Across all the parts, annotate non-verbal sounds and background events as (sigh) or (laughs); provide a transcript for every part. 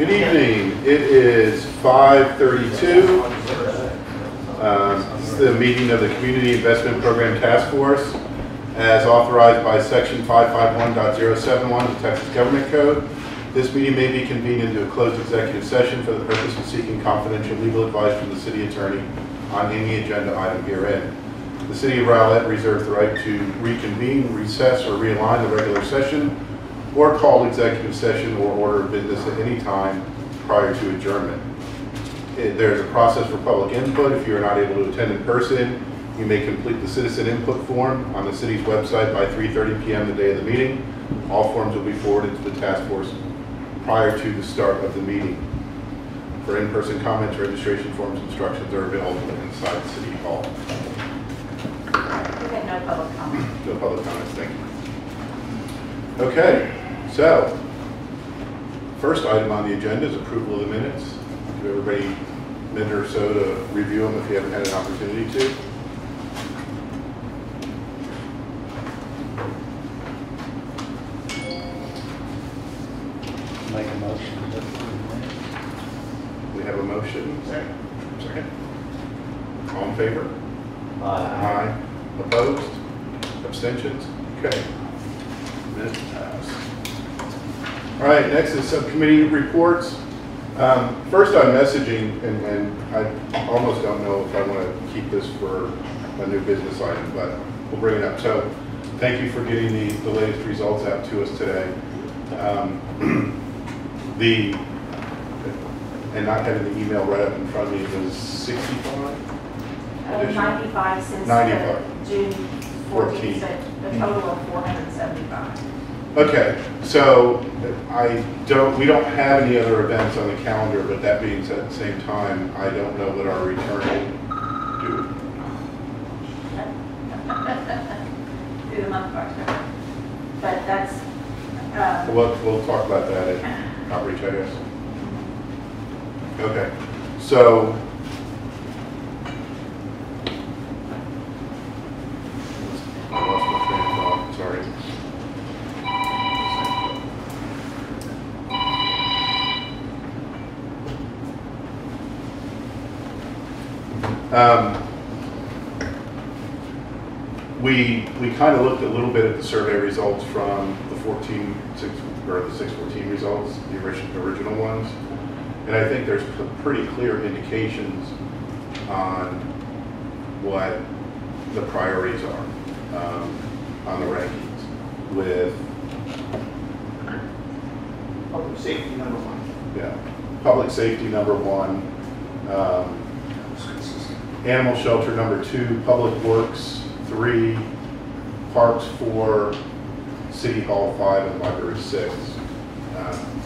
Good evening. It is 5:32. Um, This is the meeting of the Community Investment Program Task Force as authorized by Section 551.071 of the Texas Government Code. This meeting may be convened into a closed executive session for the purpose of seeking confidential legal advice from the city attorney on any agenda item herein. The city of Rowlett reserves the right to reconvene, recess, or realign the regular session or call executive session or order of business at any time prior to adjournment. Eh, There's a process for public input. If you are not able to attend in person, you may complete the citizen input form on the city's website by 3:30 PM the day of the meeting. All forms will be forwarded to the task force prior to the start of the meeting. For in-person comments, registration forms, instructions are available inside City Hall. We have no public comment. No public comments, thank you. Okay, so, first item on the agenda is approval of the minutes. Give everybody a minute or so to review them if you haven't had an opportunity to. Make a motion to approve. We have a motion. Second. Second. All in favor? Aye. Opposed? Abstentions? Okay. Minutes pass. All right, next is subcommittee reports. Um, First on messaging, and and I almost don't know if I want to keep this for a new business item, but we'll bring it up. So thank you for getting the the latest results out to us today. Um, (clears throat) The, and not having the email right up in front of me, was 65? Uh, 95 since 95. the June 14. 14th, so a total of 475. Okay, so I don't, we don't have any other events on the calendar, but that being said, at the same time, I don't know what our return will do. (laughs) Through the month of October. But that's, um, We'll, we'll talk about that at outreach, I guess. Okay, so. I lost my train of thought, sorry. Um, we, we kind of looked a little bit at the survey results from the 14, six, or the 614 results, the original, original ones. And I think there's pretty clear indications on what the priorities are um, on the rankings with, Public safety, number one. yeah, public safety, number one, um. Animal shelter number two, public works three, parks four, city hall five, and library six. Um,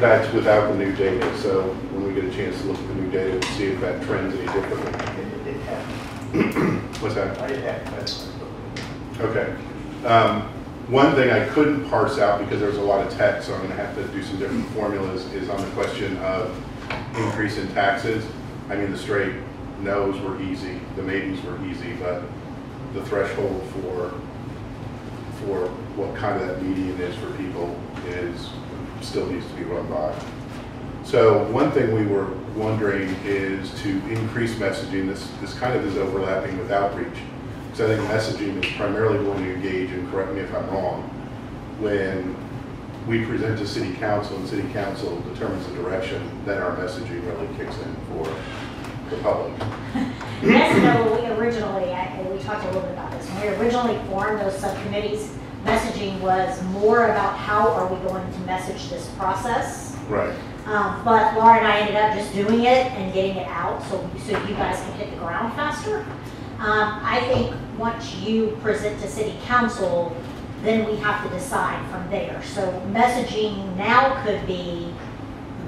That's without the new data, so when we get a chance to look at the new data, we'll see if that trends any differently. It it. (clears throat) What's that? Happened. Okay. Um, One thing I couldn't parse out because there was a lot of text, so I'm going to have to do some different formulas, is on the question of increase in taxes. I mean, the straight no's were easy, the maybes were easy, but the threshold for, for what kind of that median is for people is, still needs to be run by. So one thing we were wondering is to increase messaging, this, this kind of is overlapping with outreach. Because I think messaging is primarily going to engage, and correct me if I'm wrong, when we present to city council and city council determines the direction, then our messaging really kicks in for the public. (laughs) Yes, no, when we originally, we talked a little bit about this, when we originally formed those subcommittees, messaging was more about how are we going to message this process. Right. Um, But Laura and I ended up just doing it and getting it out, so, so you guys can hit the ground faster. Um, I think once you present to city council, then we have to decide from there. So messaging now could be,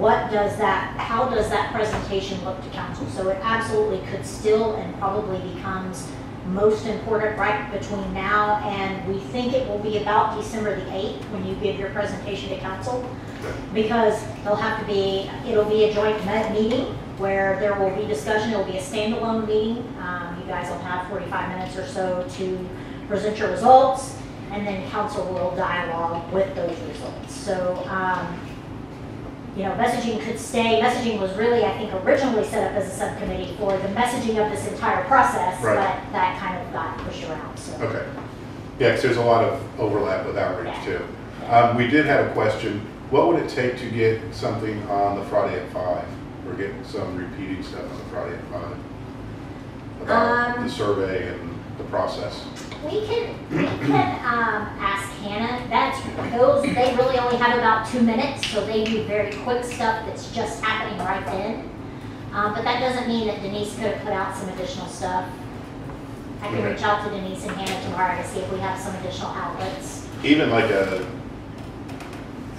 what does that, how does that presentation look to council? So it absolutely could still and probably becomes most important right between now and we think it will be about December the 8th when you give your presentation to council. Because there'll have to be, it'll be a joint me- meeting where there will be discussion, it'll be a standalone meeting. Um, You guys will have 45 minutes or so to present your results and then council will dialogue with those results. So um, you know, messaging could stay, messaging was really, I think, originally set up as a subcommittee for the messaging of this entire process, Right. but that kind of got pushed around, so. Okay. Yeah, because there's a lot of overlap with outreach too. Um, we did have a question. What would it take to get something on the Friday at five? Or get some repeating stuff on the Friday at five? About Um, the survey and the process? We can, we can, um, ask Hannah, that's, those, they really only have about two minutes, so they do very quick stuff that's just happening right then. Um, but that doesn't mean that Denise could have put out some additional stuff. I can reach out to Denise and Hannah tomorrow to see if we have some additional outlets. Even like a,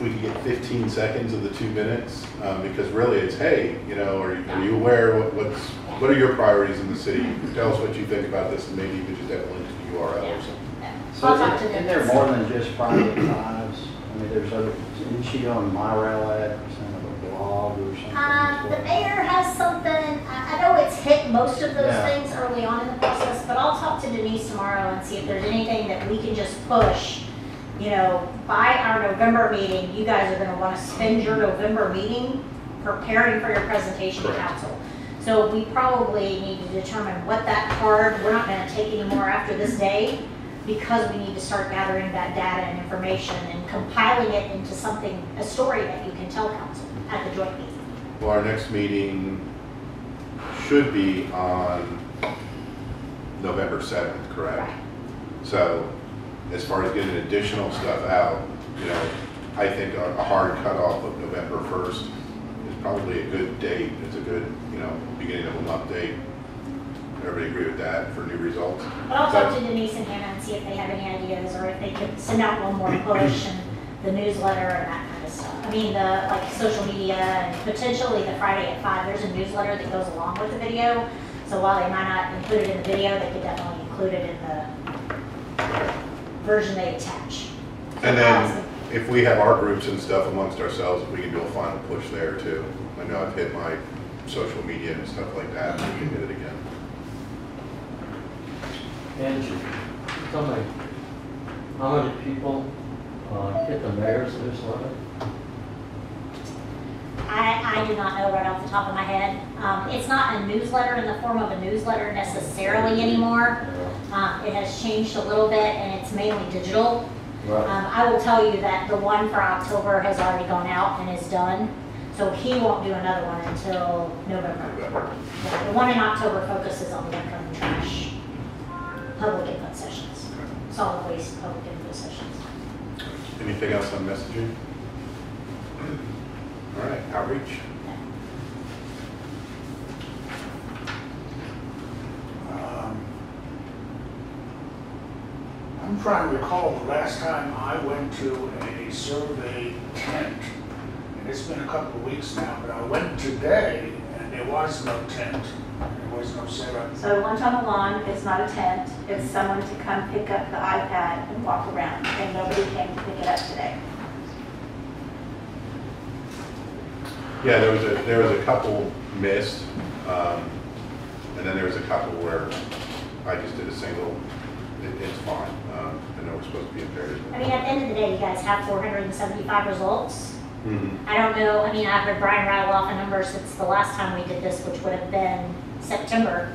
we could get fifteen seconds of the two minutes, um, because really it's, hey, you know, are you, are you aware what, what's, what are your priorities in the city? Tell us what you think about this, and maybe you could just have a link to the URL or something. So I'll talk to there more than just private fives? I mean, there's other, isn't she on MyRail ad, or some of a blog or something? Um, the mayor has something, I, I know it's hit most of those Yeah. things early on in the process, but I'll talk to Denise tomorrow and see if there's anything that we can just push. You know, by our November meeting, you guys are gonna wanna spend your November meeting preparing for your presentation to Correct. council. So we probably need to determine what that card, we're not gonna take anymore after this day, because we need to start gathering that data and information and compiling it into something, a story that you can tell council at the joint meeting. Well, our next meeting should be on November seventh, correct? Right. So as far as getting additional stuff out, you know, I think a a hard cutoff of November first is probably a good date. It's a good, you know, beginning of a month date. Everybody agree with that for new results? But I'll talk to Denise and Hannah and see if they have any ideas, or if they could send out one more push and the newsletter and that kind of stuff. I mean, the, like, social media and potentially the Friday at five, there's a newsletter that goes along with the video. So while they might not include it in the video, they could definitely include it in the version they attach. And then if we have our groups and stuff amongst ourselves, we can do a final push there too. I know I've hit my social media and stuff like that, and we can hit it again. Angie, tell me, how many people uh, hit the mayor's newsletter? I, I do not know right off the top of my head. Um, it's not a newsletter in the form of a newsletter necessarily anymore. Um, it has changed a little bit and it's mainly digital. Right. Um, I will tell you that the one for October has already gone out and is done, so he won't do another one until November. Yeah, The one in October focuses on the upcoming trash, public input sessions, solid waste public input sessions. Anything else on messaging? All right, outreach. Um, I'm trying to recall the last time I went to a survey tent, and it's been a couple of weeks now, but I went today, and there was no tent, there was no setup. So lunch on the lawn. Is not a tent, it's someone to come pick up the iPad and walk around, and nobody came to pick it up today. Yeah, there was a, there was a couple missed, um, and then there was a couple where I just did a single, it, it's fine. Um, I know we're supposed to be impaired. I mean, at the end of the day, you guys have four hundred and seventy-five results. Mhm. I don't know, I mean, I've heard Brian rattle off a number since the last time we did this, which would have been September,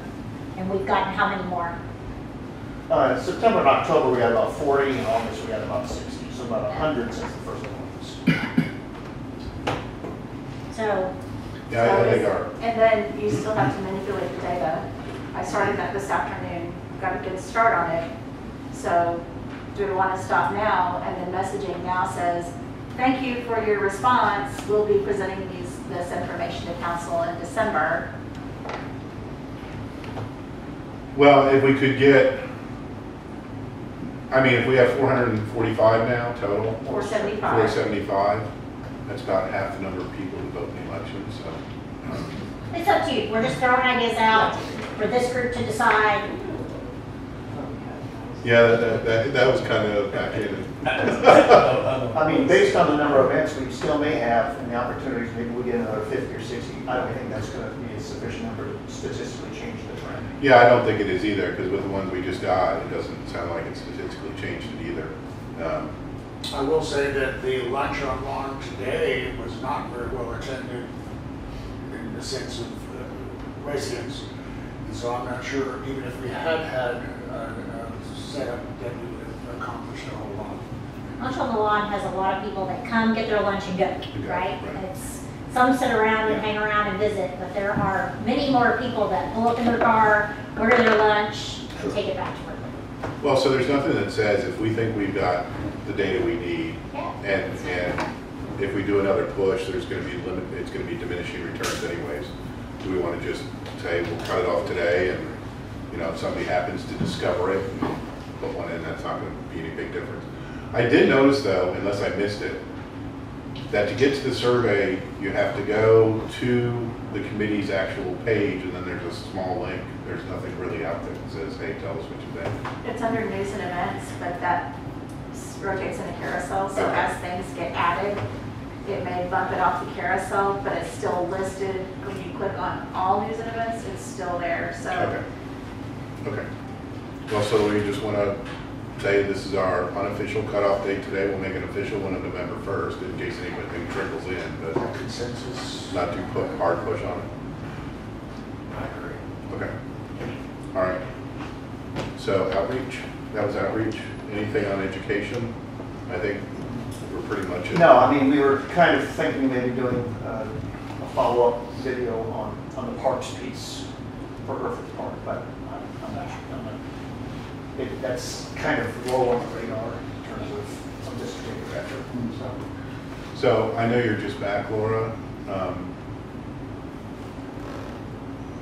and we've gotten how many more? Uh, September and October, we had about 40, in August, we had about 60, so about 100 since the first one was. So, Yeah, I- I think our, And then you still have to manipulate the data. I started that this afternoon, got a good start on it. So do we want to stop now? And then messaging now says, thank you for your response. We'll be presenting these, this information to council in December. well, if we could get, I mean, if we have four hundred and forty-five now total. 475. Four seventy-five, that's about half the number of people who vote in the election, so. um, it's up to you, we're just throwing ideas out for this group to decide. Yeah, that- that, that, that was kind of backhanded. I mean, based on the number of events we still may have and the opportunities, maybe we get another 50 or 60. I don't think that's going to be a sufficient number to statistically change the trend. Yeah, I don't think it is either, because with the ones we just got, it doesn't sound like it statistically changed it either. Um, I will say that the lunch on lawn today was not very well attended in the sense of uh, residents. And so I'm not sure, even if we had had uh, a setup, that we would have accomplished a whole lot. Lunch on the Lawn has a lot of people that come, get their lunch and go, go, right? right. It's, some sit around and Yeah. hang around and visit, but there are many more people that pull up in their car, order their lunch, and take it back to work. Well, so there's nothing that says if we think we've got the data we need, Yeah. and, and if we do another push, there's gonna be limit, it's gonna be diminishing returns anyways. Do we wanna just say, we'll cut it off today, and, you know, if somebody happens to discover it and put one in, that's not gonna be any big difference. I did notice though, unless I missed it, that to get to the survey, you have to go to the committee's actual page, and then there's a small link. There's nothing really out there that says, hey, tell us what you think. It's under news and events, but that rotates in a carousel, so Okay. as things get added, it may bump it off the carousel, but it's still listed. When you click on all news and events, it's still there, so. Okay. Okay. Well, so we just want to say this is our unofficial cutoff date today. We'll make an official one on November 1st in case anything trickles in, but Consensus. not too put, hard push on it. I agree. Okay. All right. So outreach, that was outreach. Anything on education? I think we're pretty much. at- No, I mean, we were kind of thinking maybe doing uh, a follow-up video on, on the parks piece for Griffith Park, but I'm I'm not, I'm not, it, that's kind of low on the radar in terms of, of this particular effort, so. So I know you're just back, Laura. Um,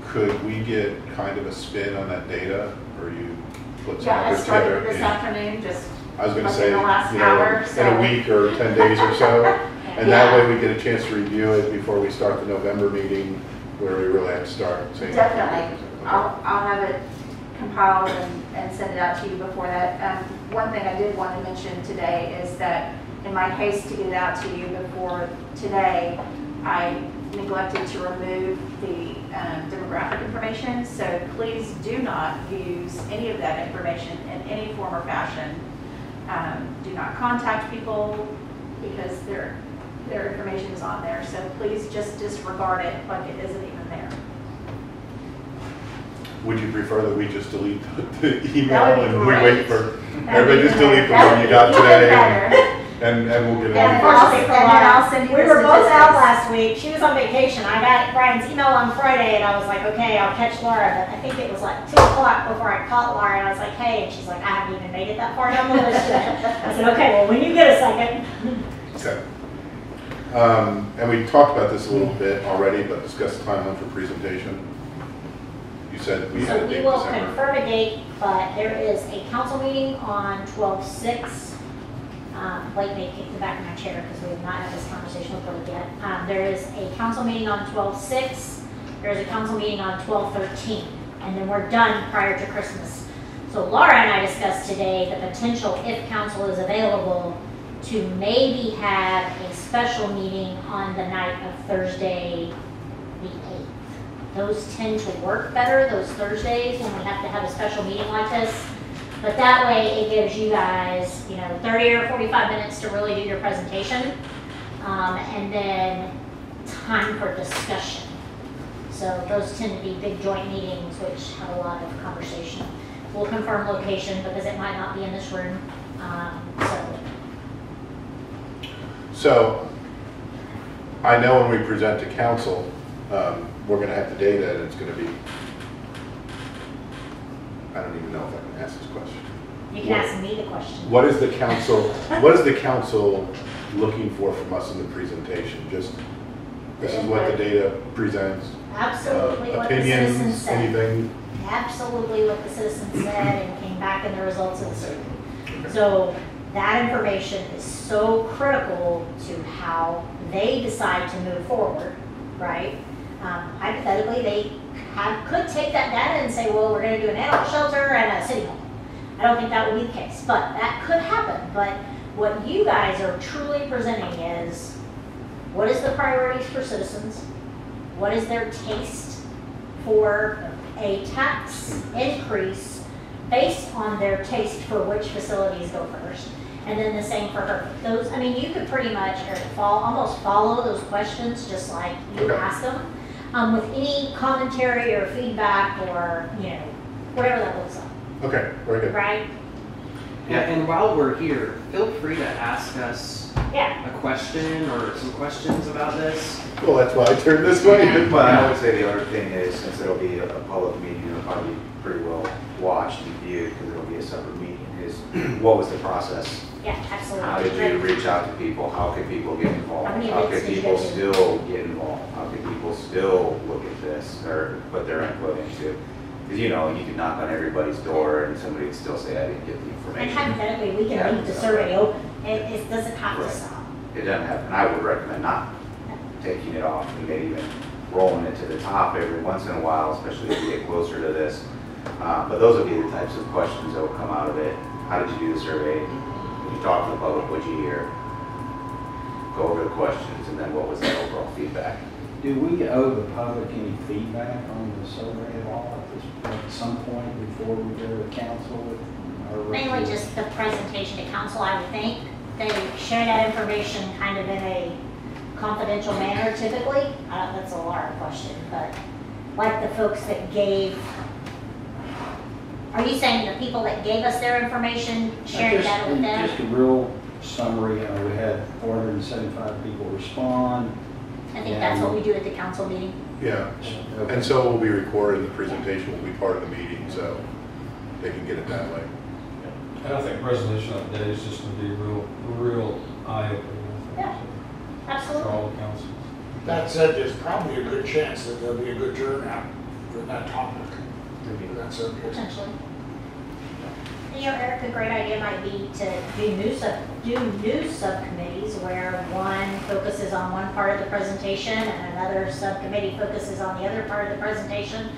Could we get kind of a spin on that data, or you put some Yeah, I numbers together? started this afternoon, just, I was gonna say, in the last you know, hour, in a week or 10 days or so. (laughs) And that way we get a chance to review it before we start the November meeting, where we really have to start saying. definitely. I'll, I'll have it compiled and, and send it out to you before that. Um, one thing I did want to mention today is that in my haste to get it out to you before today, I neglected to remove the um, demographic information. So please do not use any of that information in any form or fashion. Um, do not contact people because their, their information is on there. So please just disregard it like it isn't even. Would you prefer that we just delete the (laughs) email That would and we wait for, That'd everybody be just delete the one you got That would be today and, (laughs) and and we'll get it And on. unfortunately for And then I'll send you we the were both out statistics. last week. She was on vacation. I got Brian's email on Friday and I was like, okay, I'll catch Laura. But I think it was like two o'clock before I caught Laura and I was like, hey, and she's like, I haven't even made it that far down the list yet. I said, okay, well, when you get a second. Okay. Um, And we talked about this a little bit already, but discuss the timeline for presentation. You said we had So a we date will December. confirm a date, but there is a council meeting on twelve six. Um, Blake may kick the back of my chair because we have not had this conversation with Blake yet. Um, there is a council meeting on 12/6. There's a council meeting on 12/13. and then we're done prior to Christmas. So Laura and I discussed today the potential, if council is available, to maybe have a special meeting on the night of Thursday. Those tend to work better, those Thursdays, when we have to have a special meeting like this. But that way, it gives you guys, you know, 30 or 45 minutes to really do your presentation. Um, and then time for discussion. So those tend to be big joint meetings, which have a lot of conversation. We'll confirm location because it might not be in this room. Um, so, So, I know when we present to council, um, we're gonna have the data and it's gonna be, I don't even know if I can ask this question. you can ask me the question. What is the council, (laughs) what is the council looking for from us in the presentation? Just, this is what the data presents? uh, Absolutely what the citizens said. anything? absolutely what the citizens said and came back in the results of the survey. So that information is so critical to how they decide to move forward, right? Um, Hypothetically, they have, could take that data and say, well, we're gonna do an animal shelter and a city hall. I don't think that would be the case, but that could happen. But what you guys are truly presenting is, what is the priorities for citizens? What is their taste for a tax increase based on their taste for which facilities go first? And then the same for her. Those, I mean, you could pretty much, almost follow those questions, just like you ask them. Um, with any commentary or feedback or, you know, whatever that looks like, Okay, very good. right? Yeah, and while we're here, feel free to ask us Yeah, a question or some questions about this. Well, that's why I turned this way. But I would say the other thing is, since it'll be a a public meeting, it'll probably be pretty well watched and viewed, because it'll be a separate meeting, is what was the process? yeah, absolutely. How did you reach out to people? How could people get involved? How many How could people still get involved? Still look at this or put their input into? Because, you know, you could knock on everybody's door and somebody would still say, I didn't get the information. And hypothetically, we can leave the survey open. It, it doesn't have to stop. It doesn't happen. I would recommend not taking it off and maybe even rolling it to the top every once in a while, especially as we get closer to this. Uh, But those would be the types of questions that will come out of it. How did you do the survey? When you talked to the public, what'd you hear? Go over the questions and then what was the overall feedback? Do we owe the public any feedback on the survey at all at this, point? at some point before we go to council with? Mainly just the presentation to council, I would think. They share that information kind of in a confidential manner typically. Uh, that's a large question, but like the folks that gave, are you saying the people that gave us their information, sharing Just- that with them? Just a real summary, you know, we had four hundred and seventy-five people respond. I think that's what we do at the council meeting. Yeah, and so it will be recorded, and the presentation will be part of the meeting, so they can get it that way. And I think resolution of the day is just gonna be a real, real eye-opener, I Yeah. think, so, for Absolutely. all the councils. That said, there's probably a good chance that there'll be a good turnout for that topic. For that subject. Potentially. You know, Eric, a great idea might be to do new sub, do new subcommittees where one focuses on one part of the presentation and another subcommittee focuses on the other part of the presentation.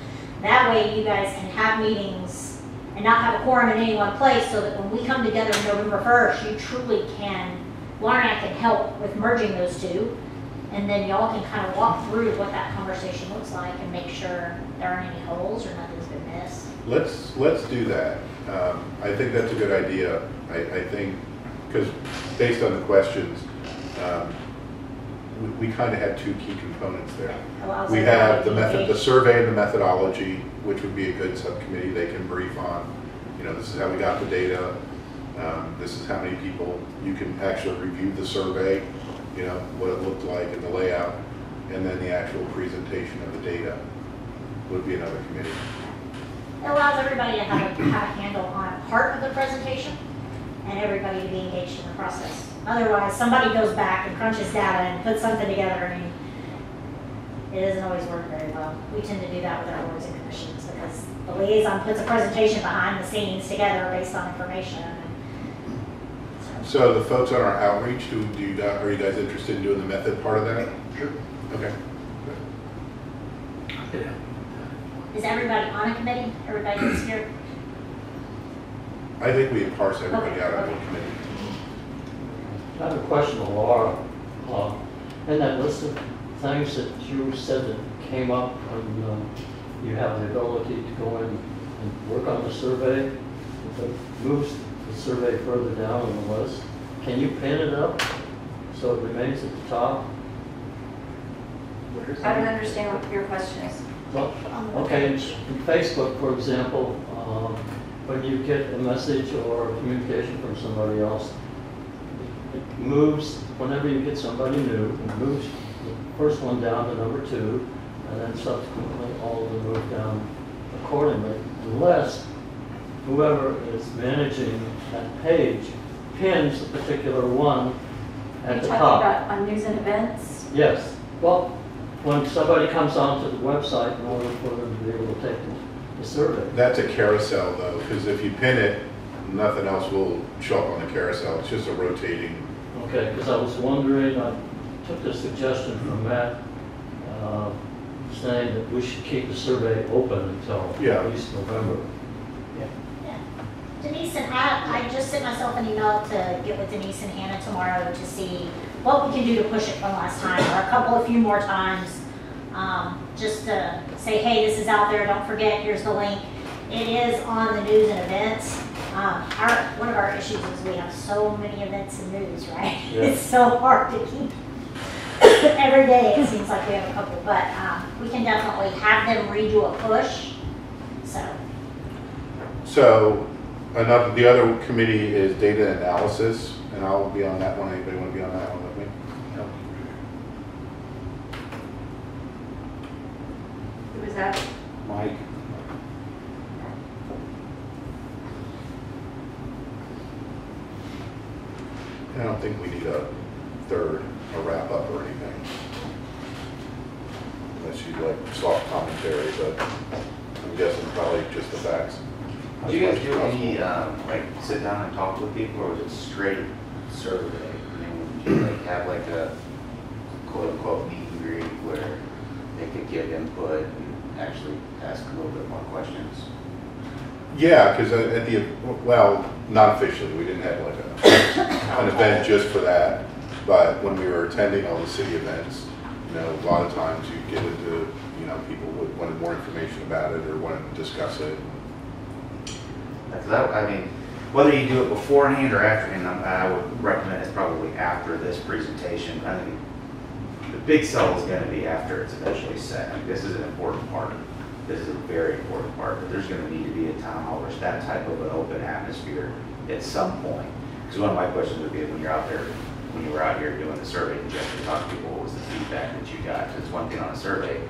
That way you guys can have meetings and not have a quorum in any one place so that when we come together November first, you truly can, Lauren and I can help with merging those two. And then y'all can kind of walk through what that conversation looks like and make sure there aren't any holes or nothing's been missed. Let's, let's do that. Um, I think that's a good idea. I, I think, because based on the questions, um, we, we kind of had two key components there. allows We have the to method, the engage. survey and the methodology, which would be a good subcommittee, they can brief on, you know, this is how we got the data, um, this is how many people, you can actually review the survey, you know, what it looked like and the layout, and then the actual presentation of the data would be another committee. It allows everybody to have a, have a handle on a part of the presentation and everybody to be engaged in the process. Otherwise, somebody goes back and crunches data and puts something together and it doesn't always work very well. We tend to do that with our boards and commissions because the liaison puts a presentation behind the scenes together based on information. So the folks on our outreach, do, do you, guys- are you guys interested in doing the method part of that? Sure. Okay. Is everybody on a committee? Everybody that's here? I think we parse everybody Okay, out on okay. one committee. I have a question of Laura. Uh, In that list of things that you said that came up, and um, you have the ability to go in and work on the survey, if it moves the survey further down in the list, can you pin it up so it remains at the top? I don't understand what your question is. Well, Okay, in Facebook, for example, um, when you get a message or a communication from somebody else, it moves, whenever you get somebody new, it moves the first one down to number two, and then subsequently all of them move down accordingly, unless whoever is managing that page pins a particular one at Are at you talking about on news and events? Yes, well, when somebody comes onto the website in order for them to be able to take the- the survey. That's a carousel though, because if you pin it, nothing else will show up on the carousel. It's just a rotating. Okay, because I was wondering, I took the suggestion from Matt, uh, saying that we should keep the survey open until Yeah. at least November. Yeah. Yeah. Denise and I, I just sent myself an email to get with Denise and Hannah tomorrow to see what we can do to push it one last time, or a couple, a few more times. Um, just to say, hey, this is out there, don't forget, here's the link. It is on the news and events. Um, our, one of our issues is we have so many events and news, right? (laughs) Yeah. It's so hard to keep. (coughs) Every day, it seems like we have a couple, but, um, we can definitely have them redo a push, so. So, another, the other committee is data analysis, and I'll be on that one. Anybody want to be on that one with me? Who was that? Mike, I don't think we need a third, a wrap up or anything. Unless you like soft commentary, but I'm guessing probably just the facts. Did you guys do any, um, like, sit down and talk with people, or was it straight survey? I mean, did you like have like a quote-unquote meet and greet where they could give input and actually ask a little bit more questions? Yeah, because at the, well, not officially, we didn't have like a, an event just for that. But when we were attending all the city events, you know, a lot of times you get into, you know, people would wanted more information about it or wanted to discuss it. Because I, I mean, whether you do it beforehand or afterhand, I'm- I would recommend it's probably after this presentation. I think the big cell is gonna be after it's eventually set. This is an important part. This is a very important part, but there's gonna need to be a town hall or that type of an open atmosphere at some point. Because one of my questions would be, when you're out there, when you were out here doing the survey, did you actually talk to people? What was the feedback that you got? 'Cause it's one thing on a survey,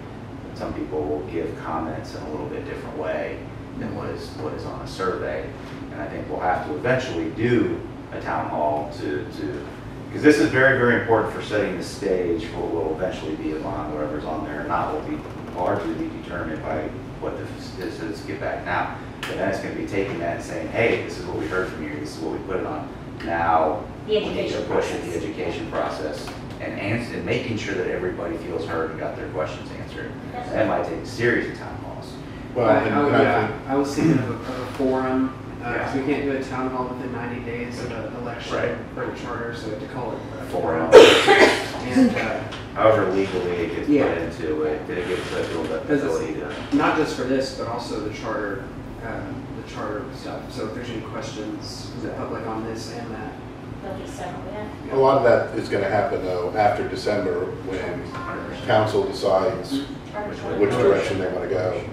but some people will give comments in a little bit different way than what is, what is on a survey. And I think we'll have to eventually do a town hall to, to, because this is very, very important for setting the stage for what will eventually be upon whatever's on there, or not will be largely be determined by what the citizens get back now. But then it's gonna be taking that and saying, hey, this is what we heard from you, this is what we put it on. Now, The we need to push it, the education process, and ans, and making sure that everybody feels heard and got their questions answered. That might take a series of town halls. Well, I- I would- and I oh, yeah, I was thinking of a, of a forum, uh 'cause Yeah. we can't do a town hall within ninety days of an election Right. for the charter, so to call it a Forum. And, uh, However legally it gets put into it, that it gives the the Because ability to. not just for this, but also the charter, um, the charter stuff. So if there's any questions, is it public on this and that? There'll be several, yeah. a lot of that is gonna happen though after December when council decides which direction they wanna go, you know,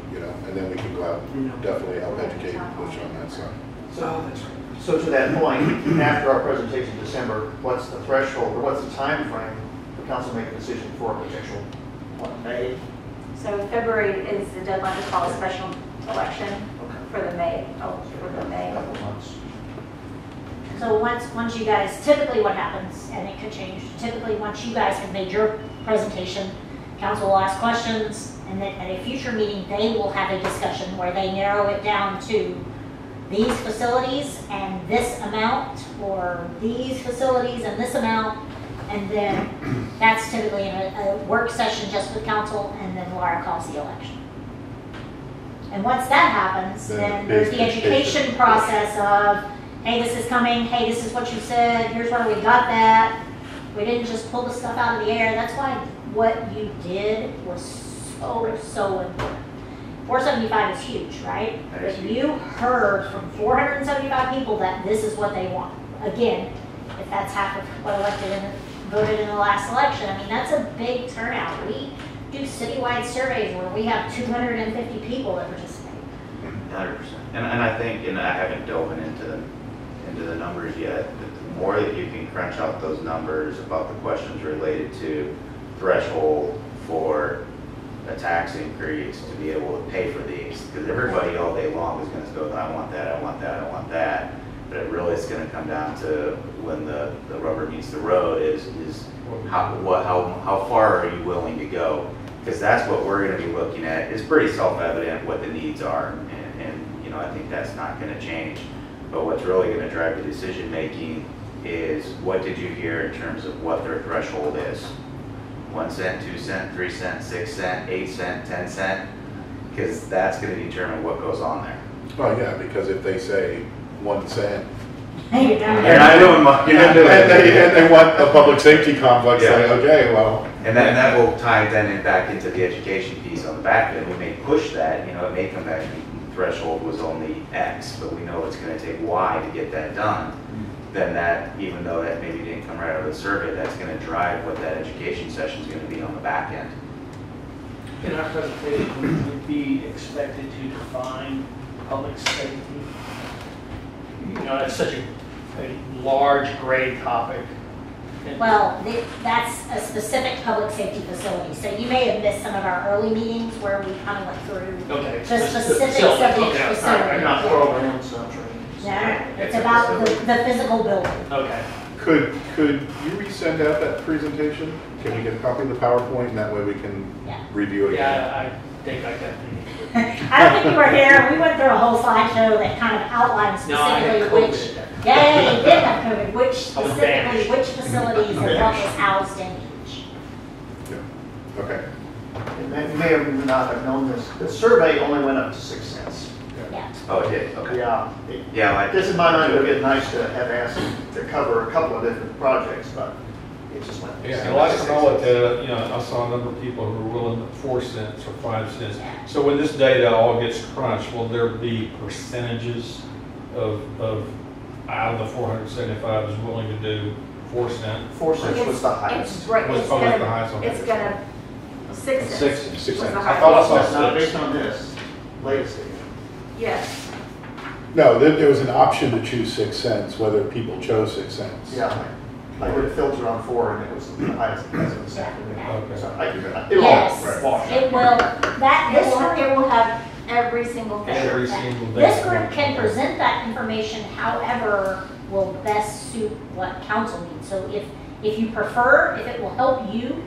and then we can go out and definitely help educate and push on that side. So, so to that point, after our presentation in December, what's the threshold, or what's the time frame for council to make a decision for a potential, what, May? So February is the deadline to call a special election Okay. for the May, oh, for the May. Couple months. So once, once you guys, typically what happens, and it could change, typically once you guys have made your presentation, council will ask questions, and then at a future meeting, they will have a discussion where they narrow it down to these facilities and this amount, or these facilities and this amount, and then that's typically in a, a work session just with council, and then Laura calls the election. And once that happens, Then then there's the education education. process of, hey, this is coming, hey, this is what you said, here's where we got that. We didn't just pull the stuff out of the air, that's why what you did was so, so important. Four seventy-five is huge, right? But you heard from four hundred and seventy-five people that this is what they want. Again, if that's half of what elected and voted in the last election, I mean, that's a big turnout. We do citywide surveys where we have two hundred and fifty people that participate. Hundred percent. And, and I think, and I haven't dove into the, into the numbers yet, but the more that you can crunch out those numbers about the questions related to threshold for a tax increase to be able to pay for these, because everybody all day long is gonna go, I want that, I want that, I want that. But it really is gonna come down to when the, the rubber meets the road is, is how, what, how, how far are you willing to go? Because that's what we're gonna be looking at. It's pretty self-evident what the needs are, and, and, you know, I think that's not gonna change. But what's really gonna drive the decision-making is what did you hear in terms of what their threshold is? One cent, two cent, three cent, six cent, eight cent, ten cent? Because that's gonna determine what goes on there. Oh, yeah, because if they say one cent, Hey, you're done. You're not doing much, you're not and doing they, and they want a public safety complex, Yeah. like, okay, well, And then that will tie then in back into the education piece on the back end. We may push that, you know, it may come back threshold was only X, but we know it's gonna take Y to get that done, then that, even though that maybe didn't come right out of the survey, that's gonna drive what that education session is gonna be on the back end. In our presentation, we'd we be expected to define public safety? You know, it's such a, a large gray topic. And- Well, th- that's a specific public safety facility, so you may have missed some of our early meetings where we kind of went through. Okay. The spe- specifics facility, of each okay, all right, facility, Not yeah. programs, not training. No, it's about the, the physical building. Okay. Could, could you resend out that presentation? Can we get a copy of the PowerPoint, and that way we can Yeah. review it again? Yeah, I think I got the. (laughs) I don't think you were here, we went through a whole slideshow that kind of outlined No, I had specifically COVID which. at that. Yeah, yeah, yeah, you did have COVID, which I was specifically, banished. which facilities and what was housed in each. Yeah. Okay, And then you may or may not have known this, the survey only went up to six cents. Yeah, Oh, it did, okay. Yeah, it- Yeah, I. this in my mind would get nice to have asked to cover a couple of different projects, but it just went. Yeah, and last time I looked at it, you know, I saw a number of people who were willing to four cents or five cents. So when this data all gets crunched, will there be percentages of, of, out of the four hundred seventy-five is willing to do four cent? Four cents was the It's highest. right, Was it's probably the gonna, highest on it's that. gonna, six cents. Six- six the cents. I thought I highest. saw That's not six. based on this latest data. Yes, no, there, there was an option to choose six cents, whether people chose six cents. Yeah, I I would filter on four and it was the highest as of this Okay. afternoon. So I, it'll all yes, wash out. it will, that, this group, it will have every single thing. Every single day. this group can present that information however will best suit what council needs. So if, if you prefer, if it will help you,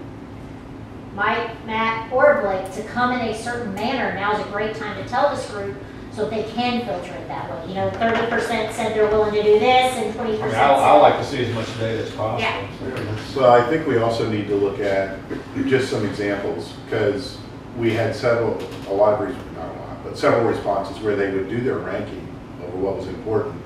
Mike, Matt, or Blake, to come in a certain manner, now's a great time to tell this group so they can filter it that way. You know, thirty percent said they're willing to do this and 20% I mean, percent I, I said. like to see as much data as possible. Yeah. So I think we also need to look at just some examples, because we had several, a lot of, res- not a lot, but several responses where they would do their ranking over what was important.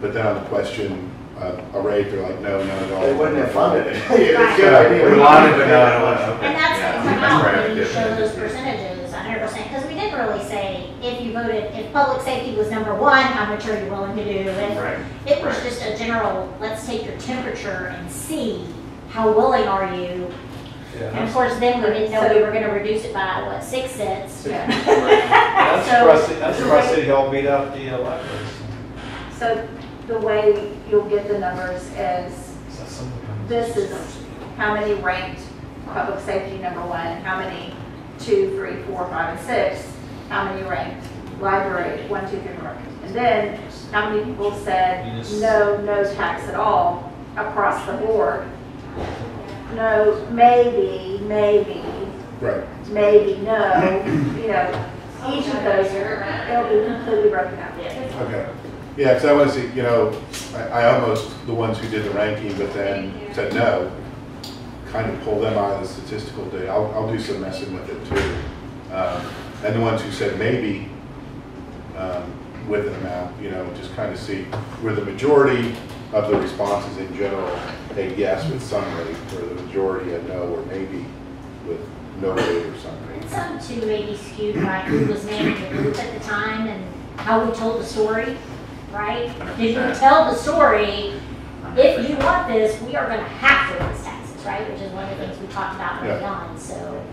But then on the question, uh, a rate, they're like, no, none at all. They wouldn't have funded it. (laughs) It's Right. good idea. We wanted, but no, no, okay. And that's Yeah, gonna out I when you show those percentages, hundred percent, because we didn't really say, if you voted, if public safety was number one, how much are you willing to do? And Right. It was right. just a general, let's take your temperature and see how willing are you? And of course, then we didn't know we were gonna reduce it by, what, six cents? Yeah. (laughs) That's So- where I see, that's where I see y'all beat up the electors. So the way you'll get the numbers is, this is how many ranked public safety number one, how many two, three, four, five, and six, how many ranked library, one, two, three, four. And then, how many people said, no, no tax at all across the board? No, maybe, maybe, Right, maybe, no, (clears throat) you know, each of those, are- it'll be completely broken out. okay. Yeah, because I want to see, you know, I, I almost, the ones who did the ranking, but then said no, kind of pull them out of the statistical data. I'll, I'll do some messing with it too. Um, And the ones who said maybe, um, with an amount, you know, just kind of see where the majority of the responses in general, a yes with some rate, or the majority a no or maybe with no rate or some rate. And some too maybe skewed by who was managing the group at the time and how we told the story, right? Did we tell the story, if you want this, we are gonna have to raise taxes, right? Which is one of the things we talked about early Yeah. on, so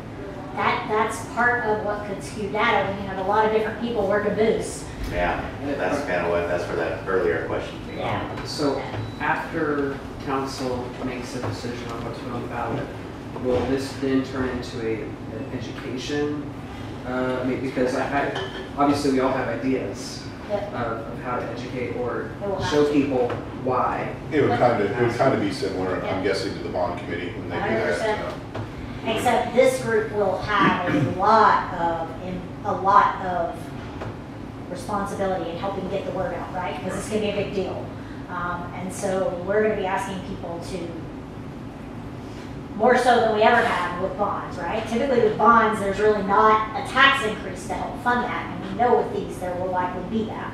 that, that's part of what could skew data, when you have a lot of different people work a boost. Yeah, that's kind of what, that's where that earlier question came from. Yeah. So after council makes a decision on what to put on ballot, will this then turn into a, an education? Uh, I mean, because I, I, obviously we all have ideas Yep. of, of how to educate or It will show have- people why. It would kind of, it would kind of be similar, I'm guessing, to the bond committee when they do that. you know. Except this group will have a lot of, in- a lot of responsibility in helping get the word out, right? Because it's gonna be a big deal. Um, and so we're gonna be asking people to, more so than we ever have with bonds, right? Typically with bonds, there's really not a tax increase to help fund that, and we know with these, there will likely be that.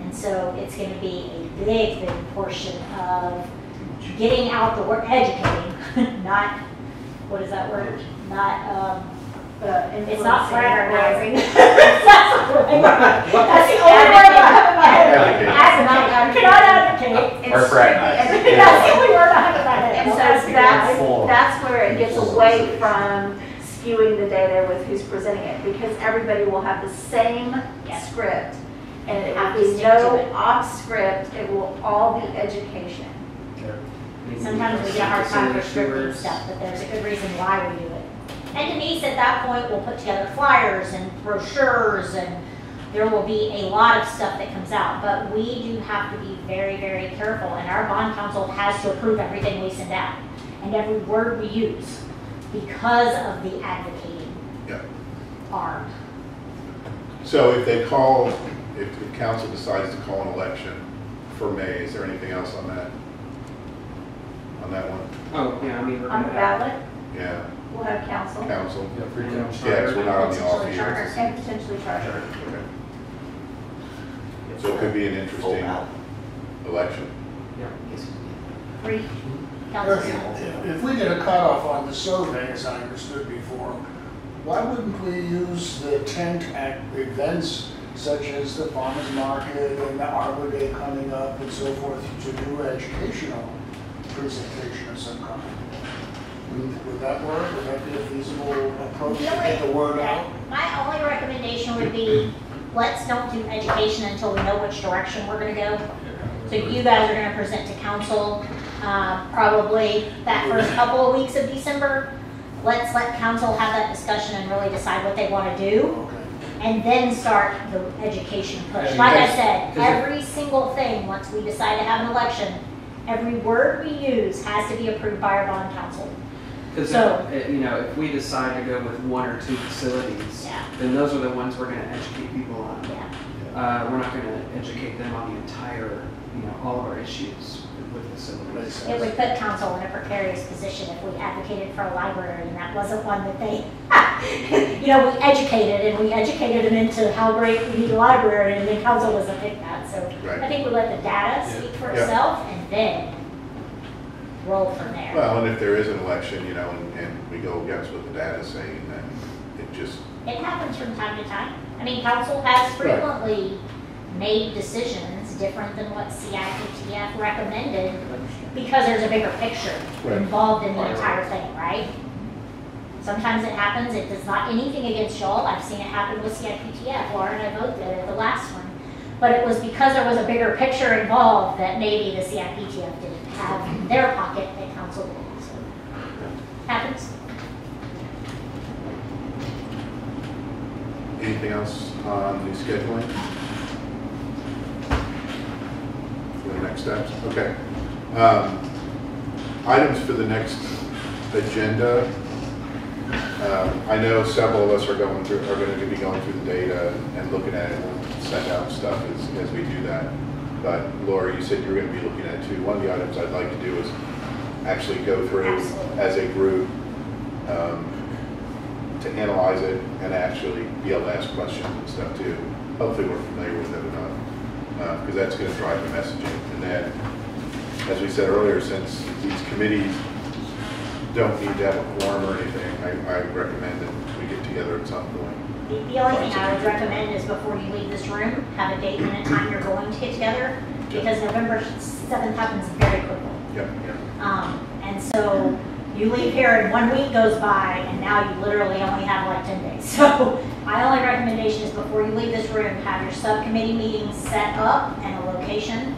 And so it's gonna be a big, big portion of getting out the word, educating, (laughs) not, what is that word? Not, um, Uh, it's not fraternizing. (laughs) That's the. That's the only word I have in my head. Advocate. Advocate. Cannot advocate. Or fraternize. That's the only word I have in my head. And so That's that's, where it gets away from skewing the data with who's presenting it, because everybody will have the same Yes. script. And it Have will be no it. off script, it will all be education. Maybe Sometimes we get a hard time facility restricting stewards. stuff, but there's a good reason why we do it. And Denise, at that point, will put together flyers and brochures, and there will be a lot of stuff that comes out. But we do have to be very, very careful, and our bond counsel has to approve everything we send out, and every word we use, because of the advocating Yeah. Arm. So if they call, if the council decides to call an election for May, is there anything else on that? On that one? Oh, yeah, I mean, we're On the gonna have. ballot, Yeah, we'll have council council. Yeah, free Yeah. council. Yeah, 'cause we're not on the off Potentially charter. years. and potentially charter. Okay. So it could be an interesting election. Yeah, free council. If if we get a cutoff on the survey, as I understood before, why wouldn't we use the tent at events such as the farmer's market and the Arbor Day coming up and so forth to do educational presentation of some kind? Would would that work? Would that be a feasible approach to get the word out? My only recommendation would be, let's don't do education until we know which direction we're gonna go. So you guys are gonna present to council, uh, probably that first couple of weeks of December. Let's let council have that discussion and really decide what they wanna do, Okay. and then start the education push. And Like I said, every single thing, once we decide to have an election, every word we use has to be approved by our bond counsel. Because, So- you know, if we decide to go with one or two facilities, Yeah. then those are the ones we're gonna educate people on. Yeah. Uh, we're not gonna educate them on the entire, you know, all of our issues with Makes facilities. It would put council in a precarious position if we advocated for a library and that wasn't one that they, (laughs) you know, we educated and we educated them into how great we need a library and then council doesn't pick that. So I think we let the data speak for Yeah. itself and then roll from there. Well, and if there is an election, you know, and, and we go against what the data is saying, then it just, It happens from time to time. I mean, council has Right. frequently made decisions different than what CIPTF recommended because there's a bigger picture Right. involved in the Right, right. entire thing, right? Sometimes it happens, it does not, anything against y'all, I've seen it happen with CIPTF, Laura and I both did it, the last one. But it was because there was a bigger picture involved that maybe the CIPTF didn't have in their pocket that council did, so. Happens. anything else on the scheduling? For the next steps, okay. Um, Items for the next agenda. Um, I know several of us are going through, are going to be going through the data and looking at it. We'll send out stuff as, as we do that. But Laura, you said you were going to be looking at it too. One of the items I'd like to do is actually go through Absolutely. as a group um, to analyze it and actually be able to ask questions and stuff too. Hopefully we're familiar with it enough, because that's going to drive the messaging. And then, as we said earlier, since these committees don't need to have a quorum or anything, I, I recommend that we get together at some point. The the only thing I would recommend is before you leave this room, have a date and a time you're going to get together, because November 7th happens very quickly. Yep, yep. Um, And so you leave here and one week goes by, and now you literally only have like 10 days. (laughs) So my only recommendation is before you leave this room, have your subcommittee meetings set up and a location,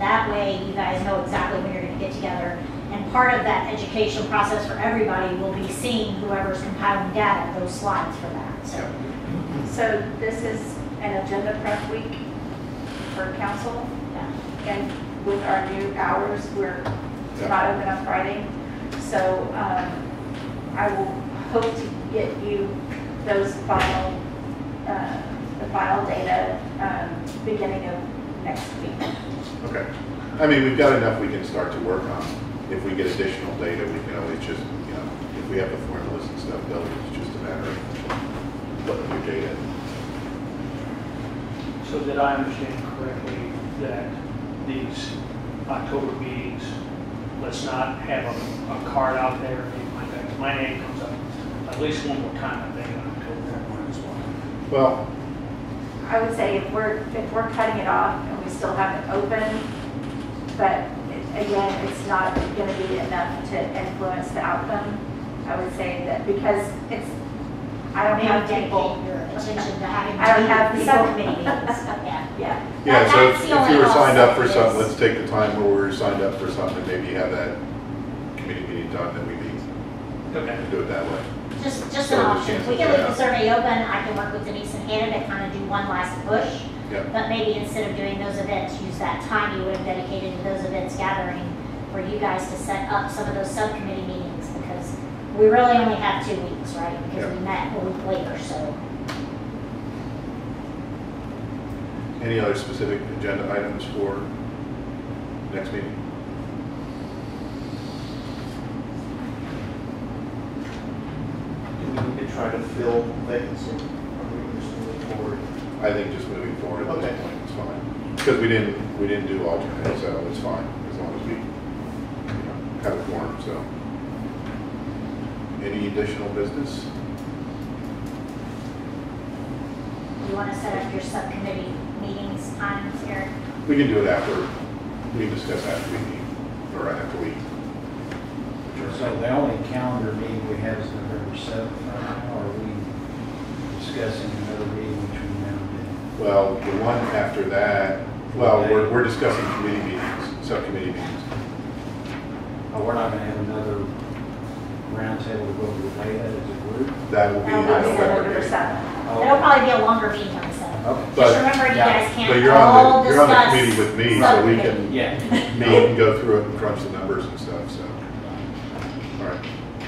and that way you guys know exactly when you're going to get together. And part of that educational process for everybody will be seeing whoever's compiling data, those slides for that, so. So this is an agenda prep week for council, yeah. and with our new hours, we're Yeah. not open on Friday. So um, I will hope to get you those final, uh, the final data um, beginning of next week. Okay. I mean, we've got enough we can start to work on. If we get additional data, we can always just, you know, if we have the formulas and stuff built, it's just a matter of putting your data. in. So did I understand correctly that these October meetings, let's not have a, a card out there or anything like that? 'Cause My name comes up at least one more time, I think, in October. Well, Well, I would say if we're, if we're cutting it off and we still have it open, but it- again, it's not gonna be enough to influence the outcome, I would say that because it's, I don't Maybe have dedicate people. your attention to having. I don't have the people. subcommittee meetings, yeah. (laughs) Yeah, Yeah, That- so that's if the only if you were signed up for offset something, let's take the time where we were signed up for something, maybe have that committee meeting done, then we meet, Okay. and do it that way. Just, just So an the option. If we can leave the survey open, I can work with Denise and Hannah to kind of do one last push. Yep. But maybe instead of doing those events, use that time you would have dedicated to those events gathering for you guys to set up some of those subcommittee meetings because we really only have two weeks, right? Because we met a week later, so. Any other specific agenda items for next meeting? Do we need to try to fill vacancy? Or we can just move forward? I think just moving forward at this Okay. point, it's fine. Because we didn't, we didn't do alternate, so it's fine, as long as we, you know, have a quorum, so. Any additional business? You want to set up your subcommittee meetings times, Eric? We can do it after, we can discuss after we meet, or after we. So the only calendar meeting we have is November seventh, right now, or are we discussing another meeting between now and then? Well, the one after that, well, we're, we're discussing committee meetings, subcommittee meetings. Oh, we're not gonna have another roundtable to go over the data as a group? That will be in that'll November. November meeting. seventh. Oh. It'll probably be a longer meeting on the seventh. Okay. Just But- remember, you yeah, guys But can't you're all on the, you're on the discuss committee with me, so we can Yeah. meet and go through it and crunch the numbers and stuff, so. All right.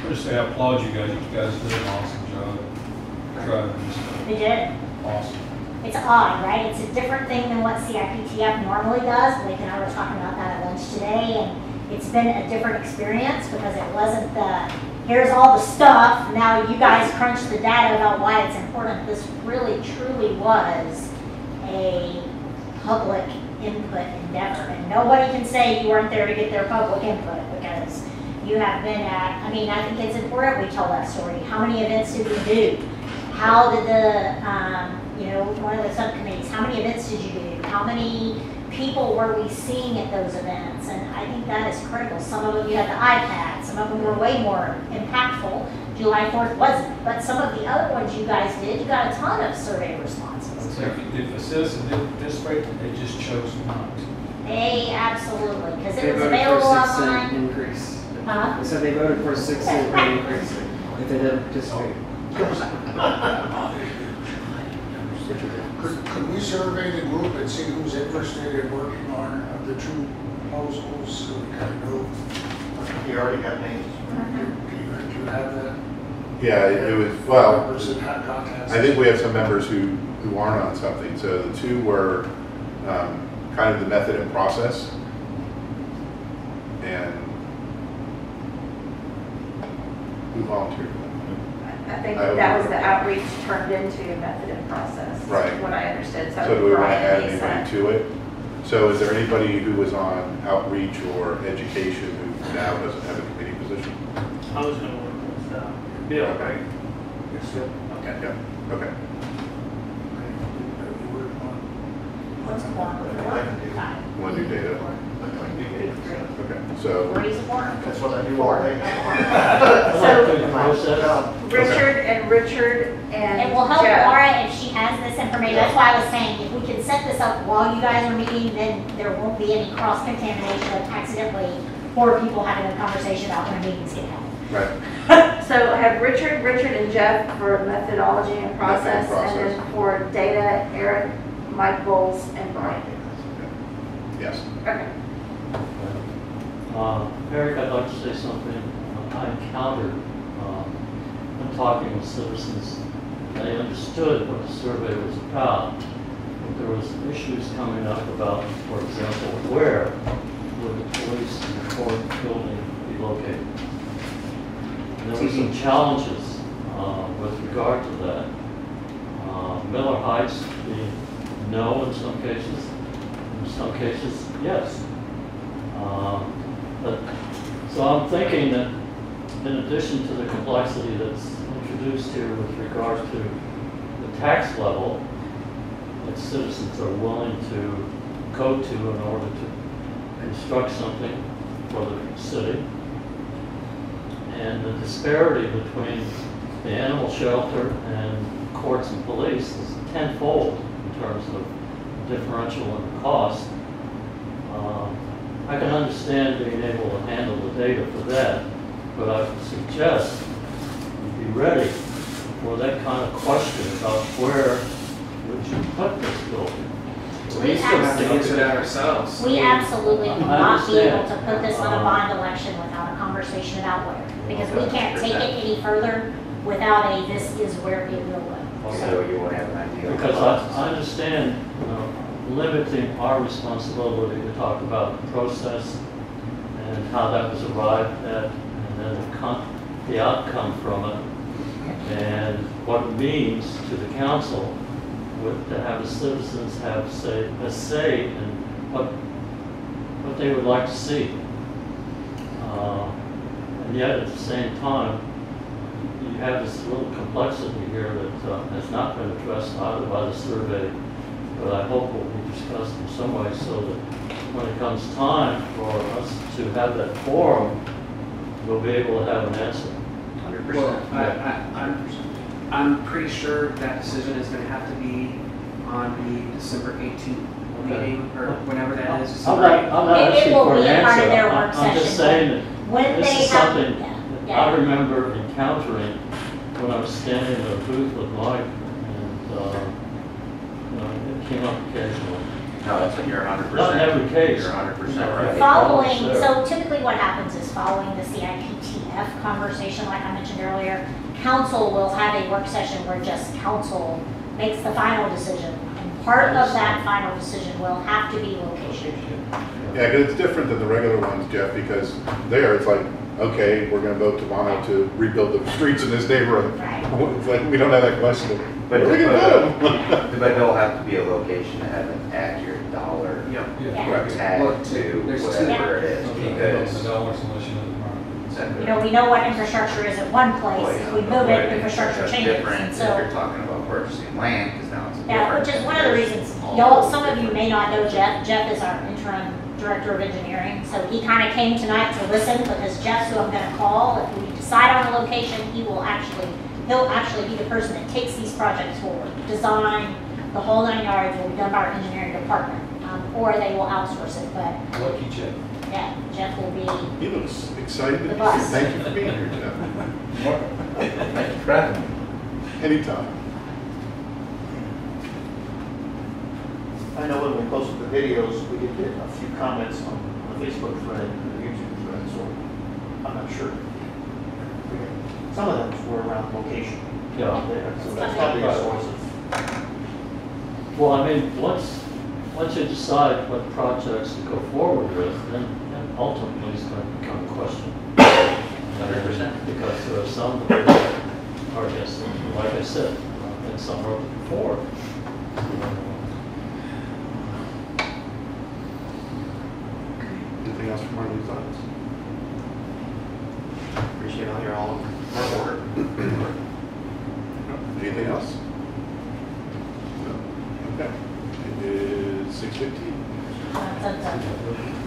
Just say I applaud you guys, you guys did an awesome job. Driving this, They did. awesome. It's odd, right? It's a different thing than what CIPTF normally does. Blake and I were talking about that at lunch today, and it's been a different experience because it wasn't the, here's all the stuff, now you guys crunch the data about why it's important. This really truly was a public input endeavor, and nobody can say you weren't there to get their public input because you have been at, I mean, I think it's important we tell that story. How many events did we do? How did the, um, you know, one of the subcommittees, how many events did you do? How many people were we seeing at those events? And I think that is critical. Some of them you had the iPad, some of them were way more impactful. July 4th wasn't, but some of the other ones you guys did, you got a ton of survey responses. So if if a citizen didn't participate, they just chose not to. They absolutely, because They it was voted for a available six cent online. increase. Huh? They said they voted for a six cent (laughs) increase if they didn't participate. (laughs) Could, could we survey the group and see who's interested in working on uh, the two proposals, so we kind of know? You already got names. Do you, do you have that? Yeah, it it was, well, Members that have contacts? I think we have some members who, who aren't on something. So the two were um, kind of the method and process. And who volunteered? I think I that was the outreach turned into a method and process. Right. What I understood, so. So do we want to add Lisa. anybody to it? So is there anybody who was on outreach or education who now doesn't have a committee position? I was gonna work with, uh, Bill, right? Yes, sir. Okay. Yeah, okay. What's the one? Five. Want to do data? Okay, so, Three's important. That's what I do all day. (laughs) So- The process, Richard and Richard and It will help Jeff. Laura if she has this information. That's why I was saying, if we can set this up while you guys are meeting, then there won't be any cross contamination of accidentally four people having a conversation about when meetings get held. right, (laughs) So I have Richard, Richard and Jeff for methodology and process, Method and and then for data, Eric, Mike Bowles, and Brian. yes. Okay. Uh, Eric, I'd like to say something. I encountered, um, when talking with citizens, they understood what the survey was about. But there was issues coming up about, for example, where would the police and the court building be located? And there were some challenges uh, with regard to that. Uh, Miller Heights being no in some cases, in some cases, yes. Um, But, so I'm thinking that in addition to the complexity that's introduced here with regard to the tax level, that citizens are willing to go to in order to construct something for the city. And the disparity between the animal shelter and courts and police is tenfold in terms of differential in cost. I can understand being able to handle the data for that, but I would suggest you be ready for that kind of question about where would you put this building? We still have to absolutely- answer that ourselves. We absolutely will I not be able to put this on a bond election without a conversation about where. Because we can't take it any further without a, this is where it will go. So you won't have an idea. Because. I, I understand, you know, limiting our responsibility to talk about the process and how that was arrived at, and then the the outcome from it, and what it means to the council with, to have the citizens have say, a say in what, what they would like to see. Uh, And yet, at the same time, you have this little complexity here that uh, has not been addressed either by the survey, but I hope will be discussed in some way so that when it comes time for us to have that forum, we'll be able to have an answer. Hundred Well, percent. I, I, I'm, I'm pretty sure that decision is gonna have to be on the December eighteenth meeting, or whenever that is. I'm not, I'm not It- it asking will for an be a part of answer. their I'm- work I'm just saying that When This they is have, something yeah, I remember encountering when I was standing in a booth with Mike, and, uh, you know, it came up occasionally. No, that's when you're hundred percent. Not in every case. You're hundred percent Right. right. Following, so typically what happens is following the CIPTF conversation, like I mentioned earlier, council will have a work session where just council makes the final decision. And part of that final decision will have to be location. Yeah, because it's different than the regular ones, Jeff, because there, it's like, okay, we're gonna vote tomorrow to rebuild the streets in this neighborhood. Right. It's like, we don't have that question. But, Where are we gonna but, (laughs) but there'll have to be a location that has an accurate dollar Yeah. Yeah. or tag Well, to there's two- whatever it is, The because. dollar solution at the moment. You know, we know what infrastructure is at one place, if we move it, infrastructure changes, Different and if so. you're talking about purchasing land, because now it's different. Yeah, which is one of the reasons, y'all, some of you may not know Jeff, Jeff is our interim director of engineering, so he kind of came tonight to listen, because Jeff's who I'm gonna call, if we decide on a location, he will actually, he'll actually be the person that takes these projects forward. Design, the whole nine yards will be done by our engineering department, um, or they will outsource it, but, Lucky Jeff. yeah, Jeff will be, He looks excited. The bus. Thank you for being here, Jeff. Thank you, Brad. Anytime. I know when we posted the videos, we did get a few comments on the Facebook thread and the YouTube thread, so I'm not sure. Some of them were around location. Yeah. There, so that's probably a source of. Well, I mean, once, once you decide what projects to go forward with, then then ultimately it's going to become a question. Hundred percent. Because there are some that are, just, like I said, uh, and some are before. Anything else from our news audience? Appreciate all your all Order. Anything else? No. Okay. It is 6.15.